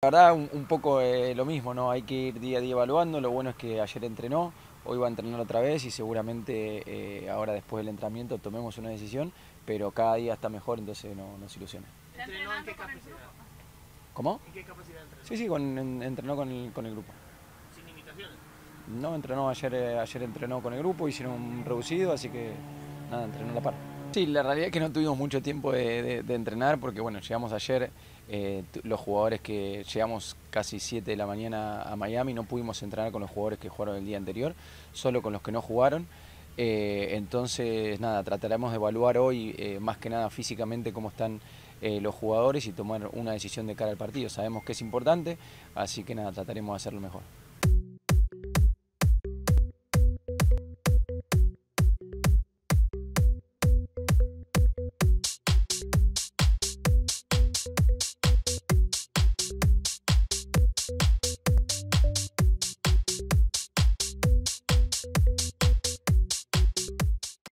La verdad, un, un poco eh, lo mismo, ¿no? Hay que ir día a día evaluando. Lo bueno es que ayer entrenó, hoy va a entrenar otra vez y seguramente eh, ahora después del entrenamiento tomemos una decisión, pero cada día está mejor, entonces no, nos ilusiona. ¿Entrenó en qué capacidad? ¿Cómo? ¿En qué capacidad entrenó? Sí, sí, con- en- entrenó con el, con el grupo. Sin limitaciones. No, entrenó ayer, eh, ayer entrenó con el grupo, hicieron un reducido, así que nada, entrenó a la par. Sí, la realidad es que no tuvimos mucho tiempo de, entrenar porque bueno, llegamos ayer, eh, los jugadores que llegamos casi 7 de la mañana a Miami, no pudimos entrenar con los jugadores que jugaron el día anterior, solo con los que no jugaron. Eh, entonces, nada, trataremos de evaluar hoy eh, más que nada físicamente cómo están los jugadores y tomar una decisión de cara al partido. Sabemos que es importante, así que nada, trataremos de hacerlo mejor.